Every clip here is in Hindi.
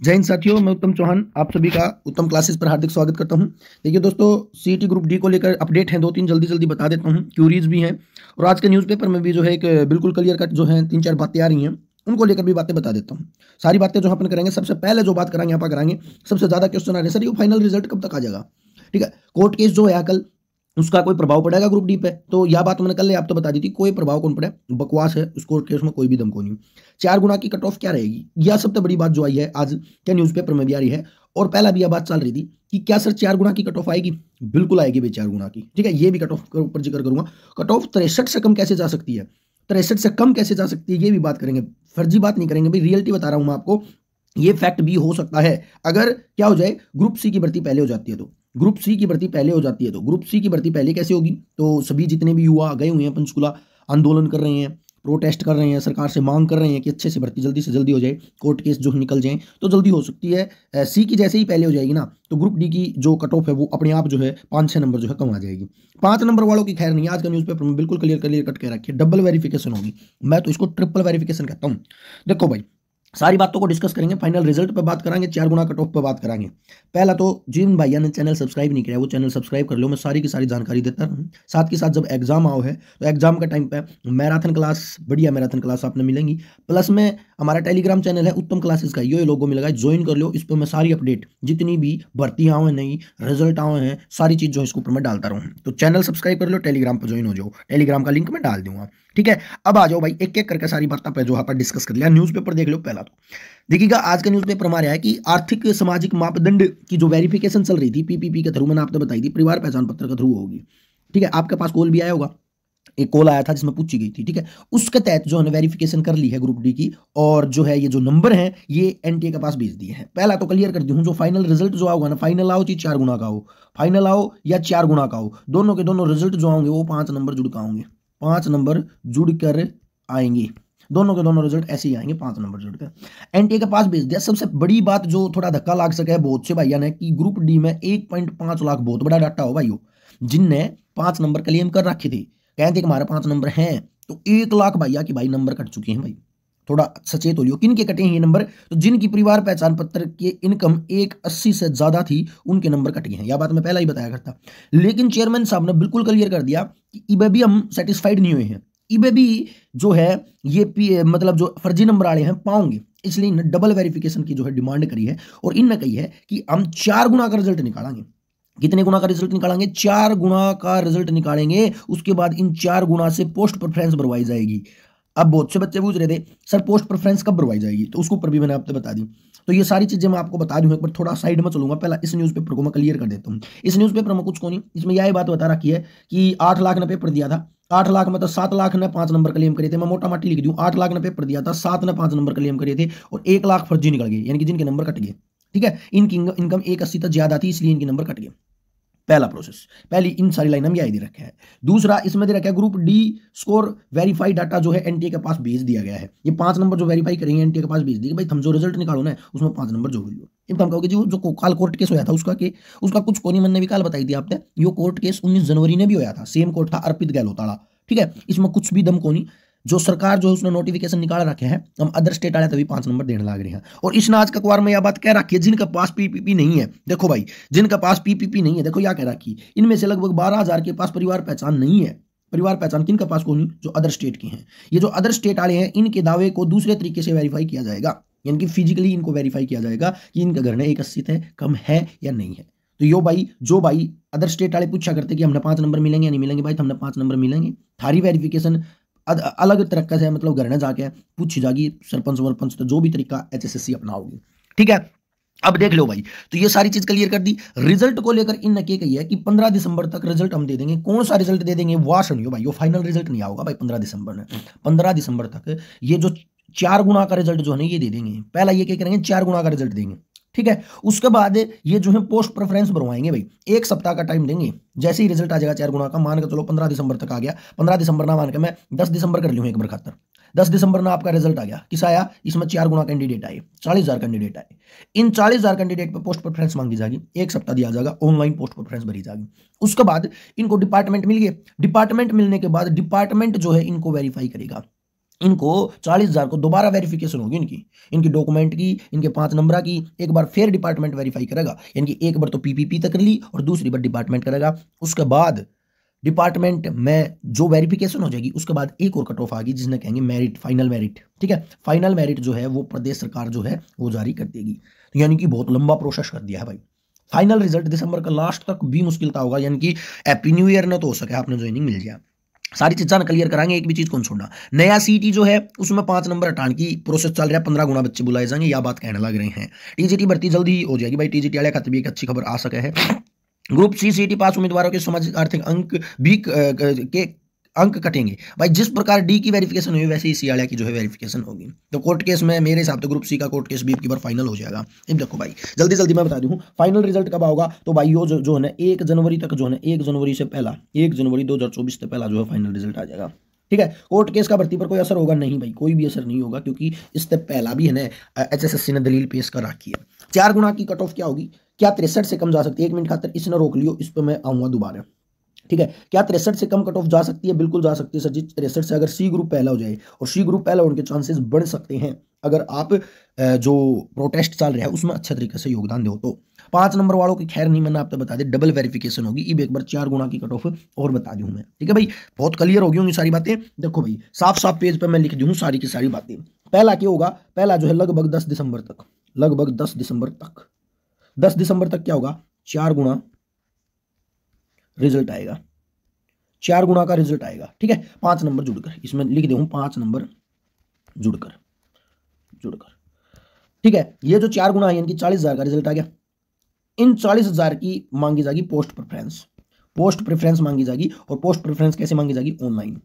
जय हिंद साथियों, मैं उत्तम चौहान, आप सभी का उत्तम क्लासेस पर हार्दिक स्वागत करता हूँ। देखिए दोस्तों सीटी ग्रुप डी को लेकर अपडेट हैं दो तीन जल्दी जल्दी बता देता हूँ क्यूरीज भी हैं। और आज के न्यूज़पेपर में भी जो है एक, बिल्कुल क्लियर कट जो है तीन चार बातें आ रही हैं, उनको लेकर भी बातें बता देता हूँ। सारी बातें जो अपन करेंगे, सबसे पहले जो बात कराएँगे, यहाँ पर कराएँगे, सबसे ज़्यादा क्वेश्चन आ रहे हैं, सर, ये फाइनल रिज़ल्ट कब तक आ जाएगा? ठीक है? कोर्ट केस जो है कल उसका कोई प्रभाव पड़ेगा ग्रुप डी पे? तो यह बात मैंने कल आप तो बता दी थी, कोई प्रभाव कौन पड़े? बकवास है उसको केस में कोई भी दम को नहीं चार गुना की कट ऑफ़ क्या रहेगी? यह सबसे बड़ी बात जो आई है, आज क्या न्यूज़पेपर में भी आ रही है, और पहला भी यह बात चल रही थी कि क्या सर चार गुना की कट ऑफ़ आएगी? बिल्कुल आएगी भाई चार गुना की। ठीक है, ये भी कट ऑफ़ ऊपर ज़िक्र करूँगा। कट ऑफ़ तिरसठ से कम कैसे जा सकती है? तिरसठ से कम कैसे जा सकती है, ये भी बात करेंगे। फर्जी बात नहीं करेंगे भाई रियलिटी बता रहा हूँ मैं आपको। ये फैक्ट भी हो सकता है। अगर क्या हो जाए ग्रुप सी की भर्ती पहले हो जाती है तो। ग्रुप सी की भर्ती पहले हो जाती है तो ग्रुप सी की भर्ती पहले कैसे होगी? तो सभी जितने भी युवा गए हुए हैं पंचकुला आंदोलन कर रहे हैं, प्रोटेस्ट कर रहे हैं, सरकार से मांग कर रहे हैं कि अच्छे से भर्ती जल्दी से जल्दी हो जाए, कोर्ट केस जो निकल जाए तो जल्दी हो सकती है। सी की जैसे ही पहले हो जाएगी ना तो ग्रुप डी की जो कट ऑफ़ है, वो अपने आप जो है पाँच छः नंबर जो है कम आ जाएगी। पाँच नंबर वालों की खैर नहीं, आज का न्यूज़पेपर में बिल्कुल क्लियर क्लियर कट के रखिए डबल वेरिफिकेशन होगी। मैं तो इसको ट्रिपल वेरिफिकेशन कहता हूँ। देखो भाई सारी बातों को डिस्कस करेंगे फाइनल रिज़ल्ट पे बात करेंगे चार गुना कट ऑफ़ पर बात करेंगे पहला तो जिन भैया ने चैनल सब्सक्राइब नहीं किया वो चैनल सब्सक्राइब कर लो, मैं सारी की सारी जानकारी देता हूँ साथ के साथ जब एग्ज़ाम आओ है तो एग्ज़ाम का टाइम पे मैराथन क्लास बढ़िया मैराथन क्लास आपने मिलेंगी। प्लस में, हमारा टेलीग्राम चैनल है, उत्तम क्लासेस का ये लोगों मिलेगा ज्वाइन कर लो, इस पर मैं सारी अपडेट जितनी भी भर्ती आओ है नहीं रिज़ल्ट आओ हैं, सारी चीज़ जो है इसके ऊपर मैं डालता रहूँ। तो चैनल सब्सक्राइब कर लो टेलीग्राम पर ज्वाइन हो जाओ। टेलीग्राम का लिंक मैं डाल दूँगा। ठीक है? अब आ जाओ भाई एक एक करके सारी बातें पे जो यहाँ पर डिस्कस कर लिया न्यूज़पेपर देख लो पहला। तो देखिएगा, आज का न्यूज़पेपर हमारे है कि आर्थिक, सामाजिक मापदंड की जो वेरिफिकेशन चल रही थी पीपीपी के थ्रू मैंने आपको बताई थी, परिवार पहचान पत्र के थ्रू होगी। ठीक है, आपके पास कॉल भी आया होगा। एक कॉल आया था जिसमें पूछी गई थी, ठीक है? उसके तहत जो है वेरिफिकेशन कर ली है ग्रुप डी की, और जो है ये जो नंबर है, ये एनटीए के पास भेज दिए हैं। पहला तो क्लियर कर दूँ जो फाइनल रिज़ल्ट जो आओगे ना फाइनल आओ चाहे चार गुना का हो फाइनल आओ या चार गुना का हो, दोनों के दोनों रिज़ल्ट जो आएँगे वो पाँच नंबर जुड़ का होंगे पाँच नंबर जुड़ कर आएँगे। दोनों के दोनों रिज़ल्ट ऐसे ही आएँगे, पाँच नंबर जुड़कर एनटीए के पास भेज दिया। सबसे बड़ी बात जो थोड़ा धक्का लाग सके बहुत से भाइया ने कि ग्रुप डी में एक पॉइंट पाँच लाख बहुत बड़ा डाटा हो भाइयों, जिनने पाँच नंबर क्लेम कर रखे थे। कहते हमारे पाँच नंबर हैं तो एक लाख भैया की भाई नंबर कट चुके हैं भाई। थोड़ा सचेत हो लियो, किन के कटे हैं ये नंबर तो जिनकी परिवार पहचान पत्र की इनकम एक अस्सी से ज़्यादा थी, उनके नंबर कट गए हैं। यह बात मैं पहला ही बताया करता। लेकिन चेयरमैन साहब ने बिल्कुल क्लियर कर दिया कि इबे भी हम सेटिस्फाइड नहीं हुए हैं। इबे भी जो है, ये मतलब जो फर्जी नंबर वाले हैं पाओगे इसलिए इन्हें डबल वेरिफिकेशन की जो है डिमांड करी है और इनने कही है कि हम चार गुना का रिज़ल्ट निकालेंगे। कितने गुना का रिज़ल्ट निकालेंगे? चार गुना का रिज़ल्ट निकालेंगे, उसके बाद इन चार गुना से पोस्ट प्रेफरेंस भरवाई जाएगी। अब बहुत से बच्चे पूछ रहे थे, सर पोस्ट प्रेफरेंस कब भरवाई जाएगी? तो उसके ऊपर भी मैंने आपको बता दी। तो ये सारी चीज़ें मैं आपको बता दूँ, एक बार थोड़ा साइड में चलूँगा। पहला इस न्यूज़पेपर को मैं क्लियर कर देता हूँ। इस न्यूज़पेपर में कुछ को नहीं, इसमें यह बात बता रखी है कि आठ लाख ने पेपर दिया था। आठ लाख में तो सात लाख ने पाँच नंबर क्लेम करे थे। मैं मोटा माटी लिख दूँ, आठ लाख ने पेपर दिया था, सात ने पाँच नंबर क्लेम करे थे और एक लाख फर्जी निकल गए, यानी कि जिनके नंबर कट गए। ठीक है? इनकी इनकम एक अस्सी तक ज़्यादा थी, इसलिए इनके नंबर कट गए। पहला प्रोसेस पहली, इन सारी लाइन में यही दे रखा है। दूसरा, इसमें दे रखा है group D score verify data जो है एनटीए के पास भेज दिया गया है। ये पाँच नंबर जो वेरीफाई करेंगे एनटीए के पास भेज दिए भाई हम जो रिज़ल्ट निकालो ना, उसमें पाँच नंबर जोड़ लो तो हम कहोगे जी, जो काल कोर्ट केस होया था, उसका के, उसका कुछ कोनी मन ने भी काल बताई थी आपने, यो कोर्ट केस उन्नीस जनवरी ने भी होया था। सेम कोर्ट था अर्पित गहलोताड़ा ठीक है? इसमें कुछ भी दम को नहीं जो सरकार जो उसने नोटिफिकेशन निकाल रखे हैं, हम अदर स्टेट वाले तभी पाँच नंबर देने लग रहे हैं। और इस आज अखबार में यह बात कह रखी है, जिनका पास पीपीपी नहीं है, देखो भाई, जिनका पास पीपीपी नहीं है, देखो क्या कह रखी इनमें से लगभग बारह के पास परिवार पहचान नहीं है। परिवार पहचान किन का पास, कौन? जो अदर स्टेट के हैं। ये जो अदर स्टेट वाले हैं, इनके दावे को दूसरे तरीके से वेरीफाई किया जाएगा। यानी कि फिजिकली इनको वेरीफाई किया जाएगा कि इनका घर में एक अस्सी है कम है या नहीं है। तो यो भाई, जो भाई अदर स्टेट वाले पूछा करते कि हमने पाँच नंबर मिलेंगे या नहीं मिलेंगे भाई तो हमने पाँच नंबर मिलेंगे। थारी वेरिफिकेशन अलग तरीके से मतलब घर में जाके पूछी जाएगी सरपंच वरपंच तो जो भी तरीका एच एस एस सी अपनाओगी। ठीक है? अब देख लो भाई तो ये सारी चीज़ क्लियर कर दी। रिज़ल्ट को लेकर इन ने कही है कि पंद्रह दिसंबर तक रिज़ल्ट हम दे देंगे। कौन सा रिज़ल्ट दे देंगे वाह सुनियो भाई, वो फाइनल रिज़ल्ट नहीं आएगा भाई पंद्रह दिसंबर में। पंद्रह दिसंबर तक ये जो चार गुना का रिज़ल्ट जो है ये दे देंगे। पहला ये क्या करेंगे, चार गुना का रिज़ल्ट देंगे। ठीक है? उसके बाद ये जो है पोस्ट प्रेफरेंस बनवाएँगे भाई। एक सप्ताह का टाइम देंगे। जैसे ही रिज़ल्ट आ जाएगा चार गुना का, मान के चलो पंद्रह दिसंबर तक आ गया। पंद्रह दिसंबर ना मान के मैं दस दिसंबर कर लूँ एक बार खातर। दस दिसंबर ना आपका रिज़ल्ट आ गया। किस आया? इसमें चार गुना कैंडिडेट आए। चालीस हज़ार कैंडिडेट आए। इन चालीस हज़ार कैंडिडेट पर पोस्ट प्रेफरेंस मांगी जाएगी। एक सप्ताह दिया जाएगा ऑनलाइन पोस्ट प्रेफरेंस भरी जाएगी। उसके बाद इनको डिपार्टमेंट मिल गए। डिपार्टमेंट मिलने के बाद डिपार्टमेंट जो है इनको वेरीफाई करेगा। इनको चालीस हज़ार को दोबारा वेरिफिकेशन होगी इनकी। इनकी डॉक्यूमेंट की, इनके पाँच नंबर की, एक बार फिर डिपार्टमेंट वेरीफाई करेगा। यानी कि एक बार तो पीपीपी तक ली और दूसरी बार डिपार्टमेंट करेगा। उसके बाद डिपार्टमेंट में जो वेरिफिकेशन हो जाएगी, उसके बाद एक और कट ऑफ़ आ गई जिसने कहेंगे मेरिट फाइनल मेरिट ठीक है? फाइनल मेरिट जो है, वो प्रदेश सरकार जो है, वो जारी कर देगी। तो यानी कि बहुत लंबा प्रोसेस कर दिया है भाई। फाइनल रिज़ल्ट दिसंबर का लास्ट तक भी मुश्किल था होगा। यानी कि हैप्पी न्यू ईयर ना तो हो सके, आपने ज्वाइनिंग मिल गया। सारी चीज़ा क्लियर कराएँगे, एक भी चीज़ कौन छोड़ना। नया सीटी जो है, उसमें पाँच नंबर हटाने की प्रोसेस चल रहा है, पंद्रह गुना बच्चे बुलाए जाएँगे, या बात कहने लग रहे हैं। टीजीटी भर्ती जल्दी ही हो जाएगी। भाई टीजीटी वाले खाते भी एक अच्छी खबर आ सके है। Group C C T pass उम्मीदवारों के समाज आर्थिक अंक भी के अंक कटेंगे। भाई जिस प्रकार डी की वेरिफिकेशन हुई वैसे ही सी की जो है वेरिफिकेशन होगी। तो कोर्ट केस में मेरे हिसाब से ग्रुप सी का कोर्ट केस भी की बार फाइनल हो जाएगा। अब देखो भाई जल्दी जल्दी मैं बता दूँ फाइनल रिज़ल्ट कब आएगा तो भाई यो जो, है ना एक जनवरी तक जो है एक जनवरी से पहला एक जनवरी दो हज़ार चौबीस से पहला जो है फाइनल रिज़ल्ट आ जाएगा। ठीक है? कोर्ट केस का भर्ती पर कोई असर होगा नहीं भाई कोई भी असर नहीं होगा क्योंकि इससे पहला भी है ना एच एस एस सी ने दलील पेश कर रखी है। चार गुना की कट ऑफ़ क्या होगी? क्या तिरसठ से कम जा सकती है? एक मिनट खातर इसने रोक लियो इस पर मैं आऊँगा दोबारा। ठीक है? क्या तिरसठ से कम कट ऑफ़ जा सकती है? बिल्कुल जा सकती है सर जी। तिरसठ से अगर सी ग्रुप पहला हो जाए और सी ग्रुप पहला होने के चांसेस बढ़ सकते हैं। अगर आप जो प्रोटेस्ट चल रहा है, उसमें अच्छे तरीके से योगदान दो। तो पाँच नंबर वालों की खैर नहीं मैंने आपको बता दें डबल वेरिफिकेशन होगी। अब एक बार चार गुना की कट ऑफ़ और बता दूँ मैं। ठीक है भाई? बहुत क्लियर होगी होंगी सारी बातें। देखो भाई साफ़ साफ़ पेज पर मैं लिख दूँ सारी की सारी बातें। पहला क्या होगा? पहला जो है लगभग दस दिसंबर तक। लगभग दस दिसंबर तक। दस दिसंबर तक क्या होगा? चार गुना रिज़ल्ट आएगा। चार गुणा का रिज़ल्ट आएगा, ठीक है? पाँच नंबर जुड़कर, इसमें लिख दे पाँच नंबर जुड़कर जुड़कर, ठीक है? ये जो चार गुणा है इनकी चालीस हज़ार का रिज़ल्ट आ गया। इन चालीस हज़ार की मांगी जाएगी पोस्ट प्रेफरेंस पोस्ट प्रेफरेंस मांगी जाएगी, और पोस्ट प्रेफरेंस कैसे मांगी जाएगी? ऑनलाइन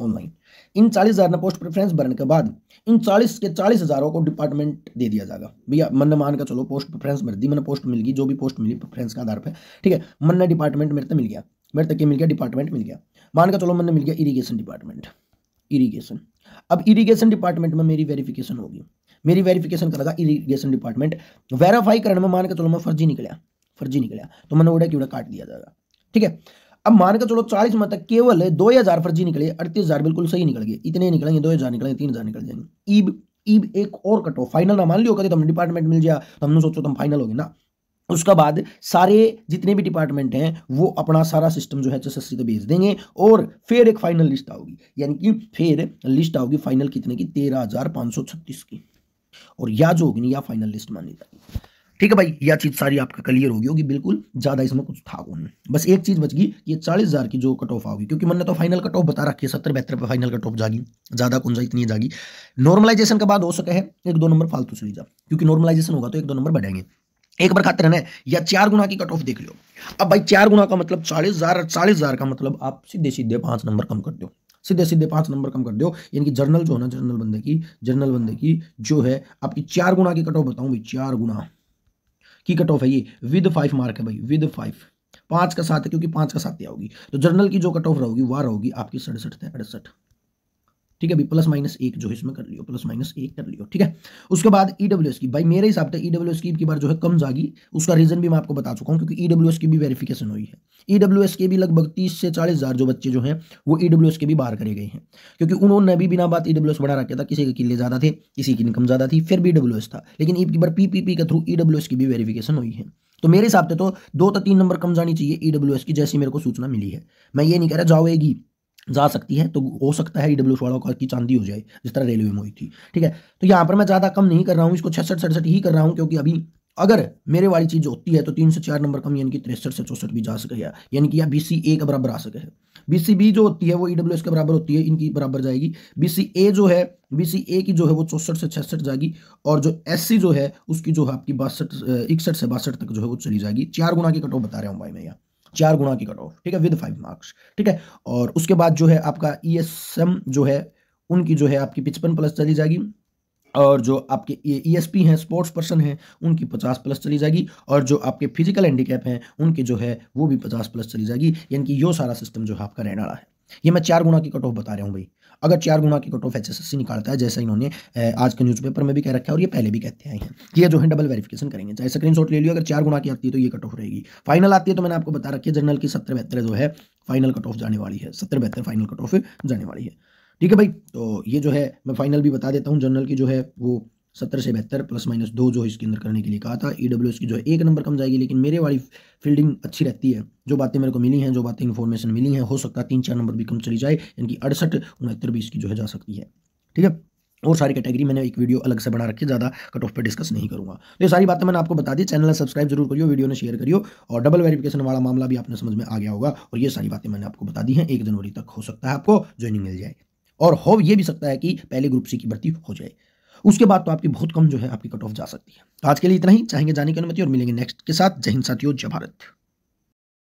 ऑनलाइन इन चालीस हज़ार ने पोस्ट प्रेफरेंस भरने के बाद इन चालीस के चालीस हज़ारों को डिपार्टमेंट दे दिया जाएगा। भैया, मन मान का चलो पोस्ट प्रेफरेंस भर दी, मैंने पोस्ट मिल गई, जो भी पोस्ट मिली प्रेफरेंस के आधार पर ठीक है? मन ने डिपार्टमेंट मेरे तक मिल गया। मेरे तक मिल गया डिपार्टमेंट मिल गया। मान का चलो, मन ने मिल गया इरीगेशन डिपार्टमेंट इरीगेशन अब इरीगेशन डिपार्टमेंट में मेरी वेरिफिकेशन होगी। मेरी वेरिफिकेशन करेगा इरीगेशन डिपार्टमेंट वेरीफाई करने में मान के चलो, मैं फर्जी निकला फर्जी निकला तो मैंने उड़ा की काट दिया जाएगा? ठीक है? अब मान के चलो चालीस में तक केवल दो हज़ार फर्जी निकले, अड़तीस हज़ार बिल्कुल सही निकल गए, इतने निकलेंगे, दो हज़ार निकलेंगे, तीन हज़ार निकल जाएँगे। ईब ईब एक और कटो फाइनल ना मान लियो कभी तुम डिपार्टमेंट मिल जाए तो हमने सोचो तुम फाइनल होगी ना। उसके बाद सारे जितने भी डिपार्टमेंट हैं, वो अपना सारा सिस्टम जो है एच एस भेज देंगे, और फिर एक फाइनल लिस्ट आओगी। यानी कि फिर लिस्ट आओगी फाइनल कितने की? तेरह हज़ार पाँच सौ छत्तीस की। और या जो होगी या फाइनल लिस्ट मानी जाएगी ठीक है भाई, यह चीज़ सारी आपका क्लियर होगी होगी बिल्कुल, ज़्यादा इसमें कुछ था कौन? बस एक चीज़ बच गई ये चालीस हज़ार की जो कट ऑफ़ आओगी क्योंकि मैंने तो फाइनल कट ऑफ़ बता रखी है, सत्तर बहत्तर पे फाइनल कट ऑफ़ जागी, ज़्यादा कौन सा, इतनी जागी। नॉर्मलाइजेशन के बाद हो सके है, एक दो नंबर फालतू चली जा क्योंकि नॉर्मलाइजेशन होगा तो एक दो नंबर बढ़ेंगे। एक बार खाते रहना या चार गुना की कट ऑफ़ देख लो अब भाई, चार गुना का मतलब चालीस हज़ार चालीस हज़ार का मतलब आप सीधे सीधे पाँच नंबर कम कर दो सीधे सीधे पाँच नंबर कम कर दो यानी कि जर्नल जो है ना जर्नल बंदे की जर्नल बंदे की जो है, आपकी चार गुना की कट ऑफ़ बताऊँ भाई, चार गुना। की कट ऑफ़ है ये विद फाइव मार्क है भाई विद फाइव पाँच का साथ है, क्योंकि पाँच का साथ आओगी। तो जर्नल की जो कट ऑफ़ रहोगी, वह रहोगी आपकी सड़सठ से अड़सठ। ठीक है भाई प्लस माइनस एक जो है इसमें कर लियो प्लस माइनस एक कर लियो, ठीक है? उसके बाद ईडब्ल्यू e की, भाई मेरे हिसाब से ईडब्ल्यू e की बार जो है कम जागी, उसका रीजन भी मैं आपको बता चुका हूँ, क्योंकि ईडब्ल्यू e की भी वेरिफिकेशन हुई है। ईडब्ल्यू के भी लगभग तीस से चालीस हज़ार जो बच्चे जो हैं, वो ईडब्ल्यू के भी बाहर करे गए हैं, क्योंकि उन्होंने भी बिना बात ईडब्ल्यू बढ़ा रखा था, किसी के किले ज़्यादा थे, किसी की इनकम ज़्यादा थी, फिर भी ईडब्ल्यू था, लेकिन एक बार पीपीपी के थ्रू ईडब्ल्यू की भी वेरिफिकेशन हुई है। तो मेरे हिसाब से तो दो तो तीन नंबर कम जानी चाहिए ईडब्ल्यू की, जैसी मेरे को सूचना मिली है। मैं ये नहीं कह रहा जाओगी जा सकती है तो हो सकता है ईडब्ल्यू वालों की चांदी हो जाए, जिस तरह रेलवे में हुई थी। ठीक है? तो यहाँ पर मैं ज़्यादा कम नहीं कर रहा हूँ, इसको छसठ सड़सठ ही कर रहा हूँ, क्योंकि अभी अगर मेरे वाली चीज़ होती है तो तीन से चार नंबर कम, यानी कि तिरसठ से चौसठ भी जा सके यानी कि या बी सी ए का बराबर आ सके बी सी बी जो होती है, वो ई डब्ल्यू एस के बराबर होती है, इनकी बराबर जाएगी। बी सी ए जो है बी सी ए की जो है, वो चौसठ से छसठ जाएगी, और जो एस सी जो है, उसकी जो है आपकी बासठ, इकसठ से बासठ तक जो है, वो चली जाएगी। चार गुना की कटो बता रहा हूँ भाई मैं यहाँ। चार गुणा की कट ऑफ़ ठीक है विद फाइव मार्क्स ठीक है? और उसके बाद जो है आपका ई एस एम जो है, उनकी जो है आपकी पिचपन प्लस चली जाएगी और जो आपके ई एस पी हैं स्पोर्ट्स पर्सन हैं, उनकी पचास प्लस चली जाएगी और जो आपके फ़िज़िकल हैंडीकैप हैं, उनकी जो है वो भी पचास प्लस चली जाएगी, यानी कि यो सारा सिस्टम जो है आपका रहने है। ये मैं चार गुना की कट ऑफ़ बता रहा हूँ भाई। अगर चार गुना की कट ऑफ़ एच निकालता है, जैसा इन्होंने आज के न्यूज़पेपर में भी कह रखा है और ये पहले भी कहते आए हैं। ये जो है डबल वेरिफिकेशन करेंगे। चाहे स्क्रीन ले लियो, अगर चार गुना की आती है तो ये कट ऑफ़ रहेगी। फाइनल आती है तो मैंने आपको बता रखी है जनरल की सत्तर बेहतर जो है फाइनल कट ऑफ़ जाने वाली है। सत्तर बेहतर फाइनल कट ऑफ़ जाने वाली है। ठीक है भाई? तो ये जो है, मैं फाइनल भी बता देता हूँ। जनरल की जो है, वो सत्तर से बेहतर प्लस माइनस दो जो इसके अंदर करने के लिए कहा था। ई डब्ल्यू एस की जो है एक नंबर कम जाएगी, लेकिन मेरे वाली फील्डिंग अच्छी रहती है। जो बातें मेरे को मिली हैं, जो बातें इन्फॉर्मेशन मिली हैं, हो सकता है तीन चार नंबर भी कम चली जाए इनकी अड़सठ, उनहत्तर भी इसकी जो है जा सकती है। ठीक है? और सारी कैटेगरी मैंने एक वीडियो अलग से बना रखी ज़्यादा कट ऑफ़ पे डिस्कस नहीं करूँगा। तो ये सारी बातें मैंने आपको बता दी चैनल सब्सक्राइब ज़रूर करियो वीडियो ने शेयर करियो, और डबल वेरिफिकेशन वाला मामला भी आपने समझ में आ गया होगा, और ये सारी बातें मैंने आपको बता दी हैं, एक जनवरी तक हो सकता है आपको ज्वाइनिंग मिल जाए। और हो, ये भी सकता है कि पहले ग्रुप सी की भर्ती हो जाए। उसके बाद तो आपकी बहुत कम जो है आपकी कट ऑफ़ जा सकती है। तो आज के लिए इतना ही। चाहेंगे जाने की अनुमति और मिलेंगे नेक्स्ट के साथ। जय हिंद साथियों। जय भारत।